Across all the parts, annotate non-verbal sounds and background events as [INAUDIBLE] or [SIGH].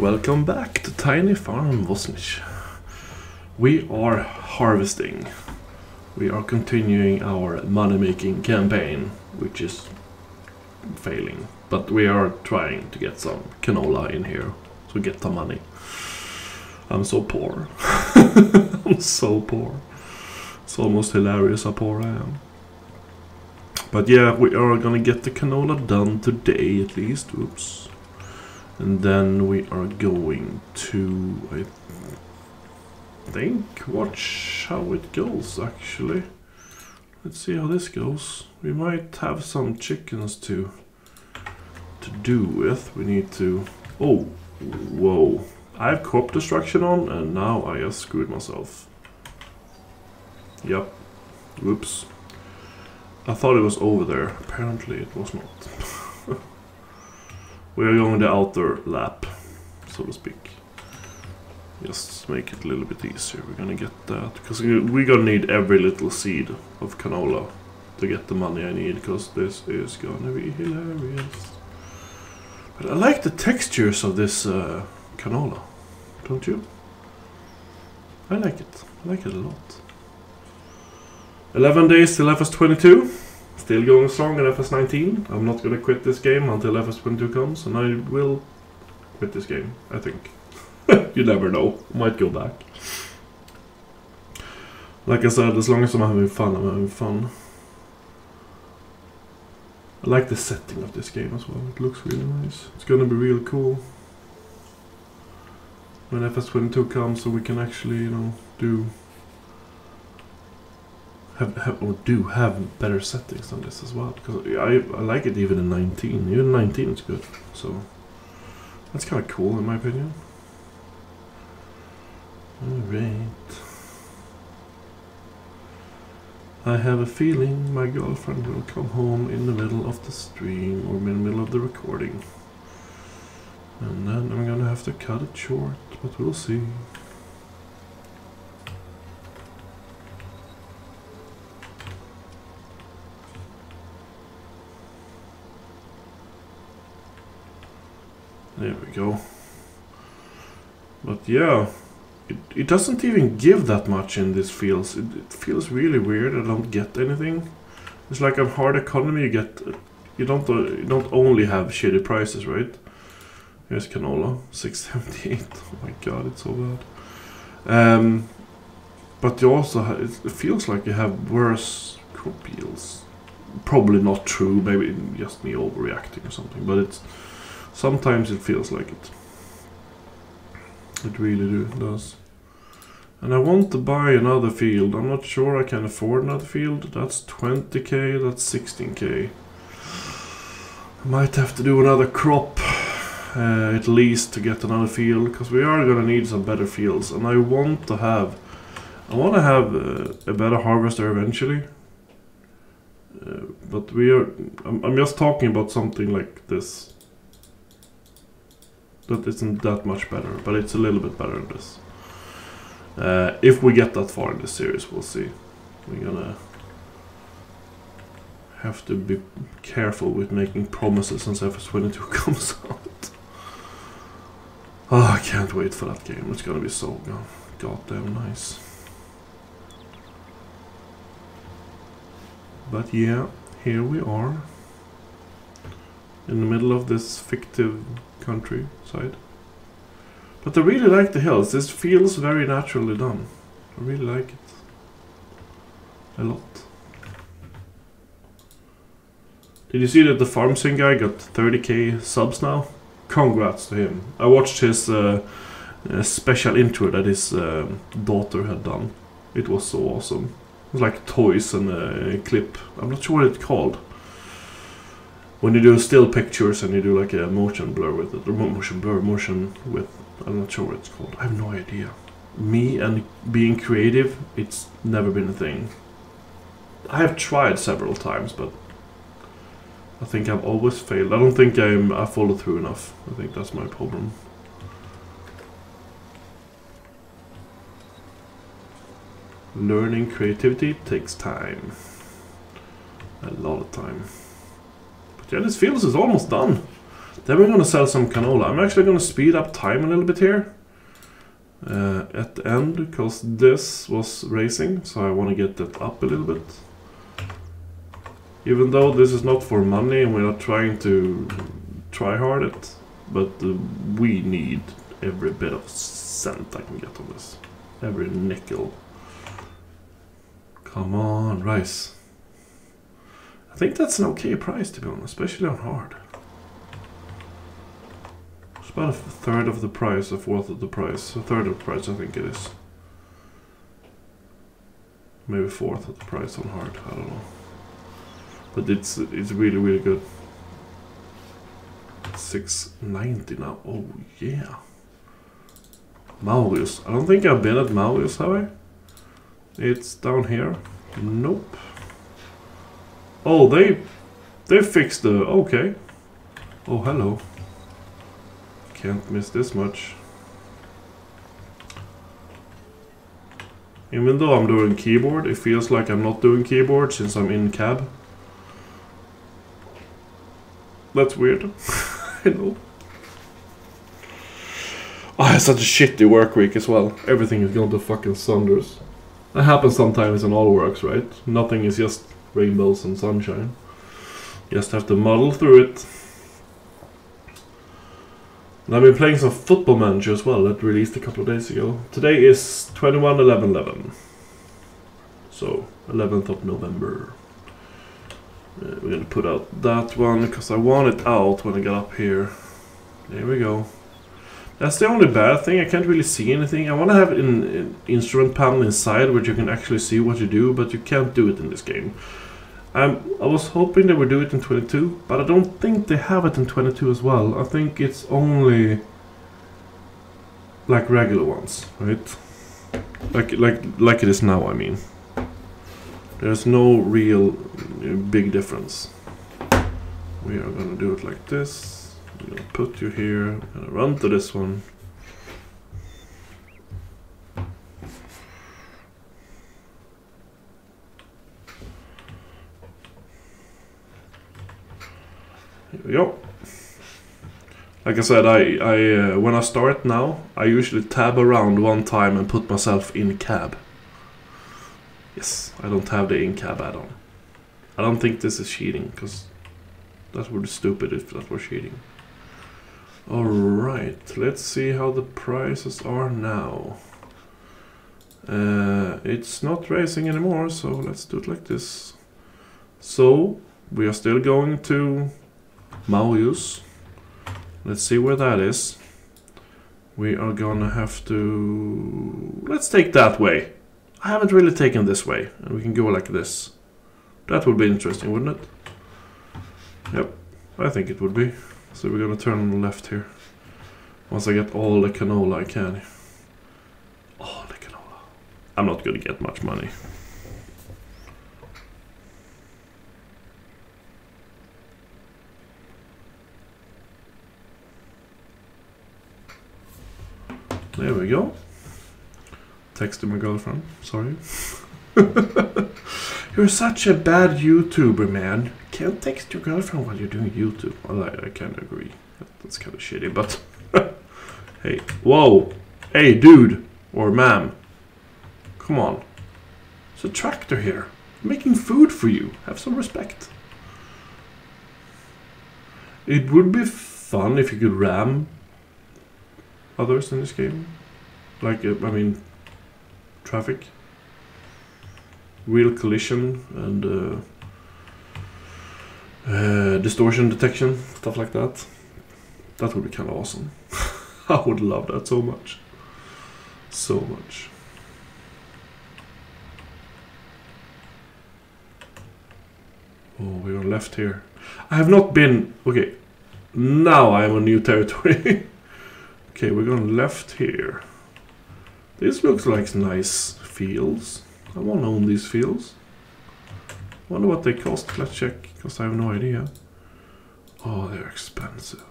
Welcome back to Tiny Farm Wosnice. We are harvesting. We are continuing our money making campaign, which is failing. But we are trying to get some canola in here to get the money. I'm so poor. [LAUGHS] I'm so poor. It's almost hilarious how poor I am. But yeah, we are gonna get the canola done today at least. Oops. And then we are going to, I think, watch how it goes actually. Let's see how this goes. We might have some chickens to to do with. We need to. Oh, whoa! I have crop destruction on, and now I just screwed myself. Yep. Whoops. I thought it was over there. Apparently, it was not. [LAUGHS] we are going the outer lap, so to speak. Just make it a little bit easier. We're gonna get that because we're gonna need every little seed of canola to get the money I need because this is gonna be hilarious. But I like the textures of this uh, canola, don't you? I like it. I like it a lot. 11 days till FS22. Still going strong in FS19. I'm not gonna quit this game until FS22 comes, and I will quit this game, I think. [LAUGHS] you never know. Might go back. Like I said, as long as I'm having fun, I'm having fun. I like the setting of this game as well. It looks really nice. It's gonna be real cool. When FS22 comes, so we can actually, you know, do have, have or do have better settings on this as well because I, I like it even in 19 even 19 is good so that's kind of cool in my opinion. Alright. I have a feeling my girlfriend will come home in the middle of the stream or in the middle of the recording. And then I'm gonna have to cut it short but we'll see There we go. But yeah, it, it doesn't even give that much in this feels. It, it feels really weird. I don't get anything. It's like a hard economy. You get, you don't you don't only have shitty prices, right? Here's canola, [LAUGHS] 678. Oh my god, it's so bad. Um, but you also ha it feels like you have worse crop yields. Probably not true. Maybe just me overreacting or something. But it's Sometimes it feels like it. It really do, does. And I want to buy another field. I'm not sure I can afford another field. That's 20k, that's 16k. I might have to do another crop uh, at least to get another field because we are gonna need some better fields and I want to have I want to have uh, a better harvester eventually uh, but we are I'm, I'm just talking about something like this that isn't that much better, but it's a little bit better than this. Uh, if we get that far in this series, we'll see. We're gonna have to be careful with making promises since FS22 [LAUGHS] comes out. Oh, I can't wait for that game. It's gonna be so goddamn nice. But yeah, here we are. In the middle of this fictive countryside. But I really like the hills. This feels very naturally done. I really like it. A lot. Did you see that the farm sim guy got 30k subs now? Congrats to him. I watched his uh, uh, special intro that his uh, daughter had done. It was so awesome. It was like toys and a clip. I'm not sure what it's called when you do still pictures and you do like a motion blur with it, or motion blur, motion with, I'm not sure what it's called. I have no idea. Me and being creative, it's never been a thing. I have tried several times, but I think I've always failed. I don't think I'm I follow through enough. I think that's my problem. Learning creativity takes time. A lot of time. Yeah, this field is almost done. Then we're gonna sell some canola. I'm actually gonna speed up time a little bit here. Uh, at the end, because this was racing, so I want to get that up a little bit. Even though this is not for money and we're not trying to try hard it, but uh, we need every bit of cent I can get on this. Every nickel. Come on, rice. I think that's an okay price to be honest, especially on hard. It's about a third of the price, a fourth of the price. A third of the price I think it is. Maybe fourth of the price on hard, I don't know. But it's it's really really good. 690 now. Oh yeah. Maurius. I don't think I've been at Maurius, have I? It's down here. Nope. Oh, they they fixed the okay. Oh, hello. Can't miss this much. Even though I'm doing keyboard, it feels like I'm not doing keyboard since I'm in cab. That's weird. [LAUGHS] I know. I had such a shitty work week as well. Everything is going to fucking sunders. That happens sometimes in all works, right? Nothing is just rainbows and sunshine. Just have to muddle through it. And I've been playing some Football Manager as well, that released a couple of days ago. Today is 21 11 11. So, 11th of November. Uh, we're gonna put out that one because I want it out when I get up here. There we go. That's the only bad thing. I can't really see anything. I want to have an, an, instrument panel inside where you can actually see what you do, but you can't do it in this game. Um, I was hoping they would do it in 22, but I don't think they have it in 22 as well. I think it's only like regular ones, right? Like like like it is now. I mean. There's no real uh, big difference. We are gonna do it like this. I'm gonna put you here. I'm gonna run to this one. Here we go. Like I said, I, I uh, when I start now, I usually tab around one time and put myself in cab. Yes, I don't have the in-cab add-on. I don't think this is cheating, because that would be stupid if that were cheating. Alright, let's see how the prices are now. Uh, it's not racing anymore, so let's do it like this. So, we are still going to Maurius. Let's see where that is. We are gonna have to... Let's take that way. I haven't really taken this way, and we can go like this. That would be interesting, wouldn't it? Yep, I think it would be. So we're gonna turn on the left here. Once I get all the canola I can. All the canola. I'm not gonna get much money. There we go. Texted my girlfriend. Sorry. [LAUGHS] [LAUGHS] you're such a bad YouTuber, man. Can't text your girlfriend while you're doing YouTube. Well, I, I of agree. That's kind of shitty, but... [LAUGHS] hey. Whoa! Hey, dude! Or ma'am. Come on. It's a tractor here. I'm making food for you. Have some respect. It would be fun if you could ram others in this game. Like, I mean, traffic, wheel collision, and uh, uh, distortion detection, stuff like that. That would be kind of awesome. [LAUGHS] I would love that so much. So much. Oh, we're left here. I have not been... Okay, now I am on new territory. [LAUGHS] okay, we're going left here. This looks like nice fields. I want to own these fields. Wonder what they cost. Let's check, because I have no idea. Oh, they're expensive.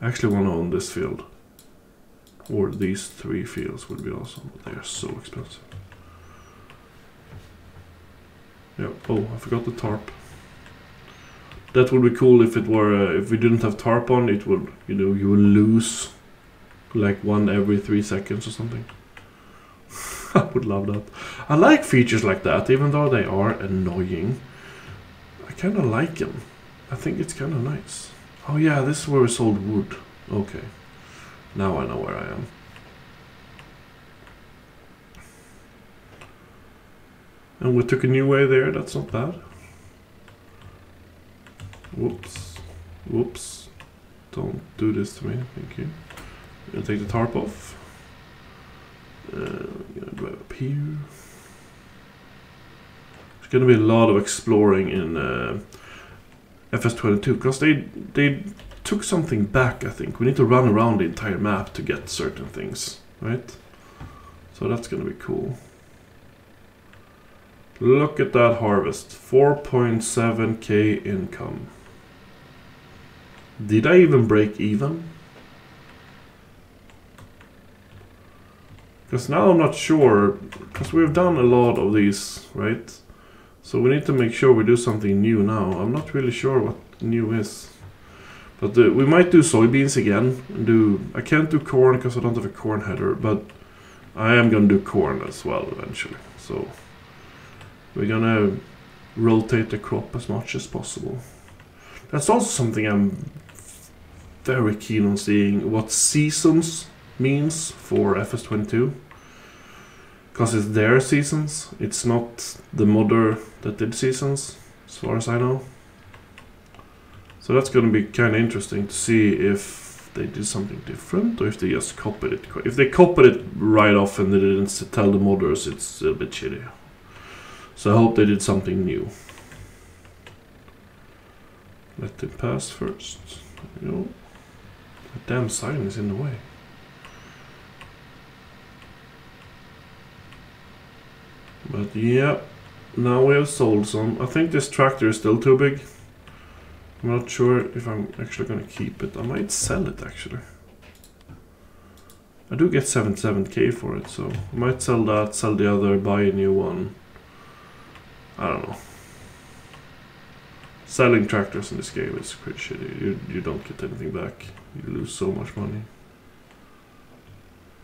I actually want to own this field. Or these three fields would be awesome. They are so expensive. Yeah. Oh, I forgot the tarp. That would be cool if it were uh, if we didn't have tarp on. It would you know you would lose like one every three seconds or something. [LAUGHS] I would love that. I like features like that, even though they are annoying. I kind of like them. I think it's kind of nice. Oh yeah, this is where we sold wood. Okay. Now I know where I am. And we took a new way there, that's not bad. Whoops. Whoops. Don't do this to me, thank you. I'm gonna take the tarp off. Uh, gonna drive up here. There's gonna be a lot of exploring in uh, FS22 because they they took something back. I think we need to run around the entire map to get certain things, right? So that's gonna be cool. Look at that harvest, 4.7k income. Did I even break even? Because now I'm not sure, because we've done a lot of these, right? So we need to make sure we do something new now. I'm not really sure what new is. But uh, we might do soybeans again. Do I can't do corn because I don't have a corn header, but I am gonna do corn as well eventually. So we're gonna rotate the crop as much as possible. That's also something I'm very keen on seeing what seasons means for FS22 because it's their seasons it's not the modder that did seasons as far as I know. So that's going to be kind of interesting to see if they did something different or if they just copied it if they copied it right off and they didn't tell the modders it's a bit shitty so I hope they did something new. Let them pass first. There we go. That damn sign is in the way But yeah, now we have sold some. I think this tractor is still too big. I'm not sure if I'm actually gonna keep it. I might sell it actually. I do get 77k for it, so I might sell that, sell the other, buy a new one. I don't know. Selling tractors in this game is pretty shitty. You, you don't get anything back. You lose so much money.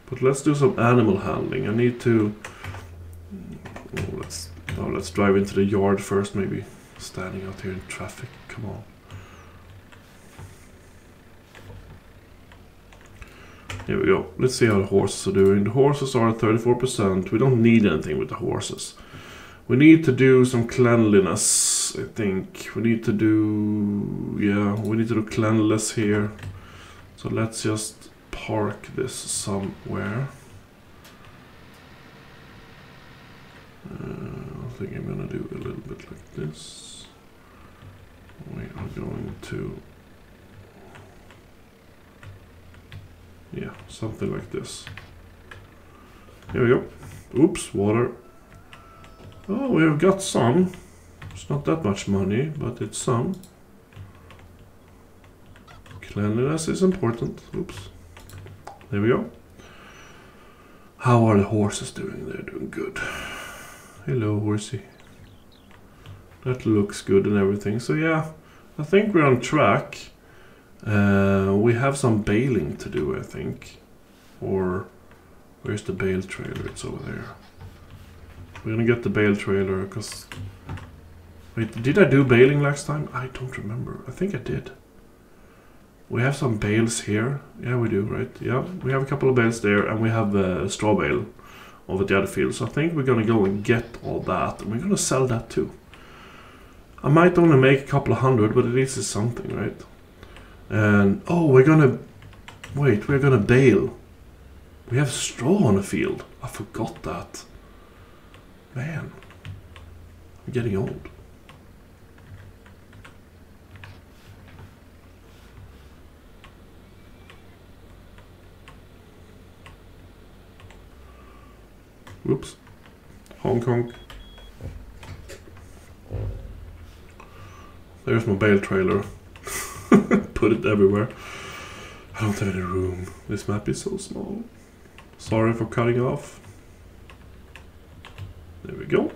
But let's do some animal handling. I need to Oh, let's oh, let's drive into the yard first, maybe. Standing out here in traffic. Come on. Here we go. Let's see how the horses are doing. The horses are at 34%. We don't need anything with the horses. We need to do some cleanliness, I think. We need to do... Yeah, we need to do cleanliness here. So let's just park this somewhere. Uh, Uh, I think I'm gonna do a little bit like this. We are going to... Yeah, something like this. Here we go. Oops, water. Oh, we have got some. It's not that much money, but it's some. Cleanliness is important. Oops. There we go. How are the horses doing? They're doing good. Hello, horsey. That looks good and everything. So yeah, I think we're on track. Uh, we have some baling to do, I think. Or, where's the bale trailer? It's over there. We're gonna get the bale trailer, because... Wait, did I do baling last time? I don't remember. I think I did. We have some bales here. Yeah, we do, right? Yeah, we have a couple of bales there, and we have a straw bale over the other field. So I think we're gonna go and get all that, and we're gonna sell that too. I might only make a couple of hundred, but at least it's something, right? And oh, we're gonna wait. We're gonna bale. We have straw on the field. I forgot that. Man, I'm getting old. Whoops. Hong Kong. There's my bale trailer. [LAUGHS] Put it everywhere. I don't have any room. This map is so small. Sorry for cutting off. There we go.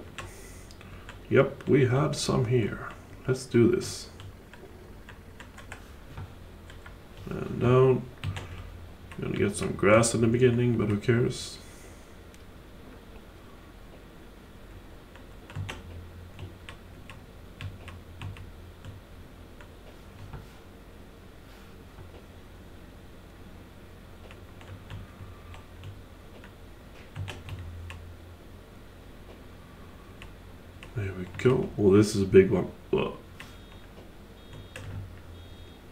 Yep, we had some here. Let's do this. And down. Gonna get some grass in the beginning, but who cares? There we go. Oh, this is a big one. Whoa.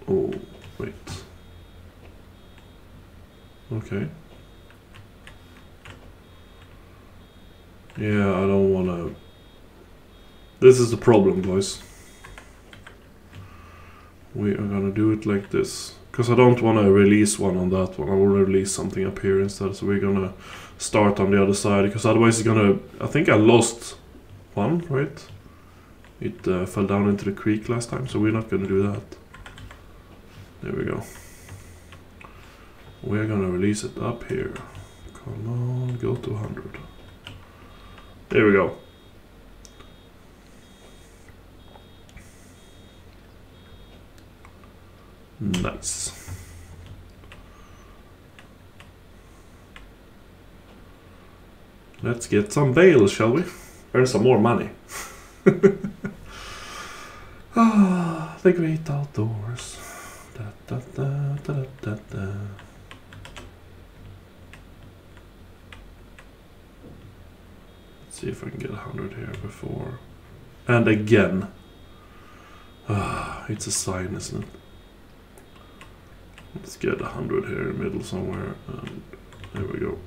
Oh, wait. Okay. Yeah, I don't wanna... This is the problem, guys. We are gonna do it like this. Because I don't wanna release one on that one. I wanna release something up here instead. So we're gonna start on the other side. Because otherwise it's gonna... I think I lost one, right? It uh, fell down into the creek last time, so we're not gonna do that. There we go. We're gonna release it up here. Come on, go to 100. There we go. Nice. Let's get some bales, shall we? Earn some more money. [LAUGHS] ah, the great outdoors. Da, da, da, da, da, da. Let's see if I can get 100 here before. And again. Ah, it's a sign, isn't it? Let's get 100 here in the middle somewhere. And there we go.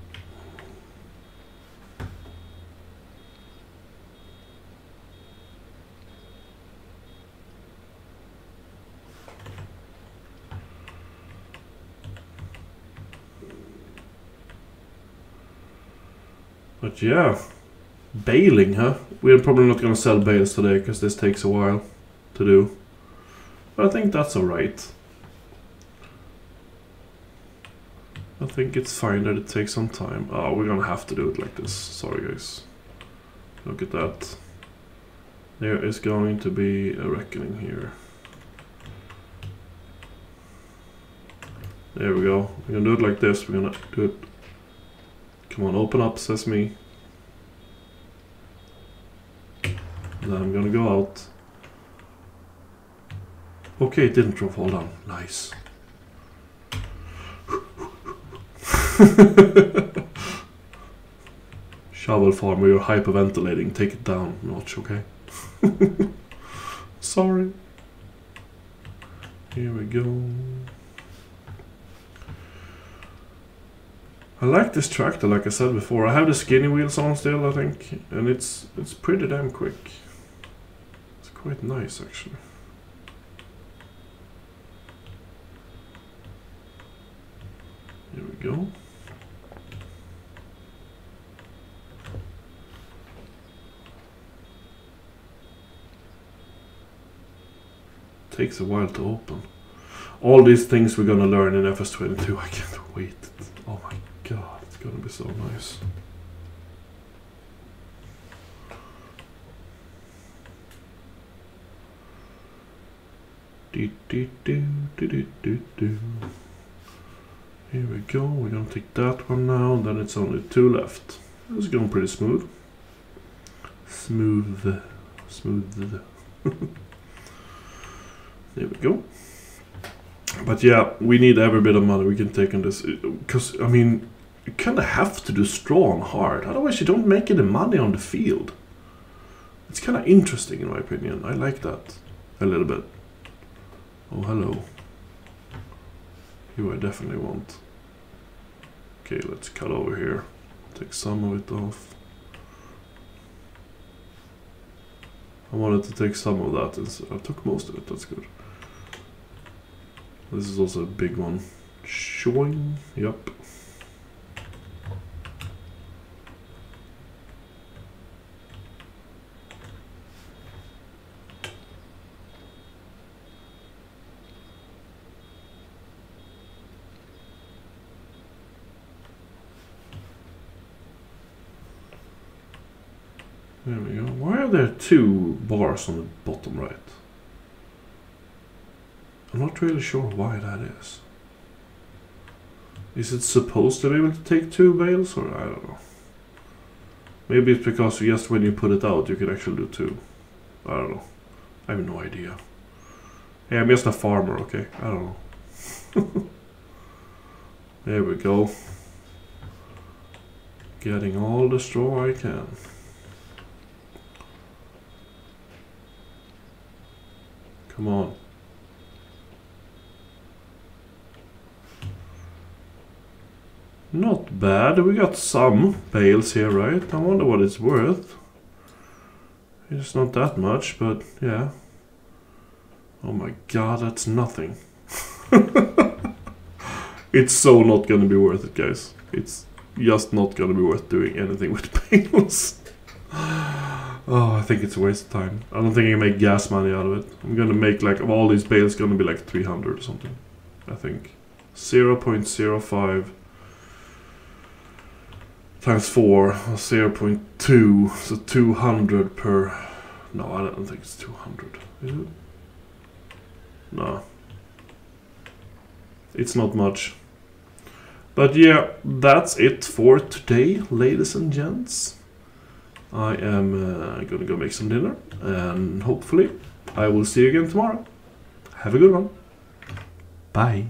But yeah, baling, huh? We're probably not gonna sell bales today because this takes a while to do. But I think that's alright. I think it's fine that it takes some time. Oh, we're gonna have to do it like this. Sorry, guys. Look at that. There is going to be a reckoning here. There we go. We're gonna do it like this. We're gonna do it Come on, open up, Sesame. Then I'm gonna go out. Okay, it didn't fall on. Nice. [LAUGHS] Shovel farmer, you're hyperventilating. Take it down notch, okay? [LAUGHS] Sorry. Here we go. I like this tractor, like I said before. I have the skinny wheels on still, I think, and it's it's pretty damn quick. It's quite nice, actually. Here we go. Takes a while to open. All these things we're gonna learn in FS22, I can't wait. Oh my It's gonna be so nice. Do, do, do, do, do, do, do. Here we go, we're gonna take that one now, then it's only two left. It's going pretty smooth. Smooth. Smooth. [LAUGHS] there we go. But yeah, we need every bit of money we can take on this. Because, I mean, you kind of have to do straw on hard. Otherwise, you don't make any money on the field. It's kind of interesting, in my opinion. I like that a little bit. Oh, hello. You I definitely want. Okay, let's cut over here. Take some of it off. I wanted to take some of that. so I took most of it. That's good. This is also a big one. Showing. Yep. There we go. Why are there two bars on the bottom right? I'm not really sure why that is. Is it supposed to be able to take two bales, or I don't know. Maybe it's because just when you put it out, you can actually do two. I don't know. I have no idea. Hey, I'm just a farmer, okay? I don't know. [LAUGHS] there we go. Getting all the straw I can. Come on. Not bad. We got some bales here, right? I wonder what it's worth. It's not that much, but yeah. Oh my god, that's nothing. [LAUGHS] it's so not gonna be worth it, guys. It's just not gonna be worth doing anything with [LAUGHS] bales. Oh, I think it's a waste of time. I don't think I can make gas money out of it. I'm gonna make like, of all these bales, gonna be like 300 or something. I think. 0.05 times 4 0.2 so 200 per no I don't think it's 200 is it no it's not much but yeah that's it for today ladies and gents I am uh, gonna go make some dinner and hopefully I will see you again tomorrow. Have a good one. Bye